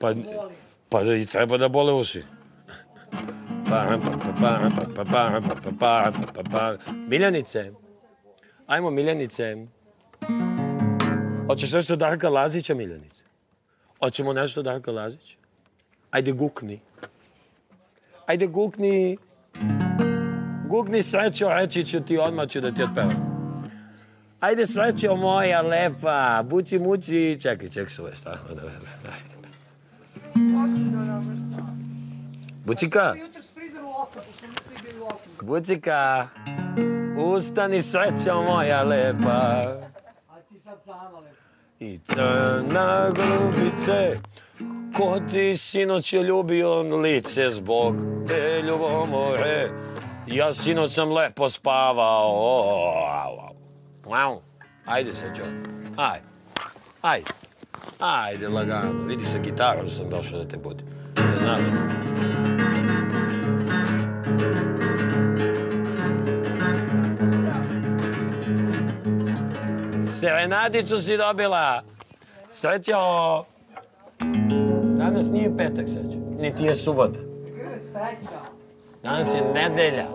Pa, pa i treba da bole uši. Miljanice. Ajmo, Miljanice. Hoćeš nešto Darka Lazića, Miljanice? Hoćemo nešto Darka Lazića? Ajde, gukni. Ajde, gukni. Gukni srećo, reći ću ti, odmah ću da ti otpevam. Ajde, srećo moja lepa, buci muci. Čekaj, čekaj svoje. Ajde. Bucika, bucika, ustani srećo moja lepa. A ti sad sama lepo. I crna grubice, ko ti sinoć je ljubio lice zbog te ljubomore. Ja sinoć sam lepo spavao. Au. Ajde sad, Đo. Ajde. Ajde. Ajde, lagano. Vidi, sa gitarom sam došao da te budim. Ne znaš? Serenadicu si dobila. Srećo. Danas nije petak, srećo. Niti je subota. Danas je nedelja.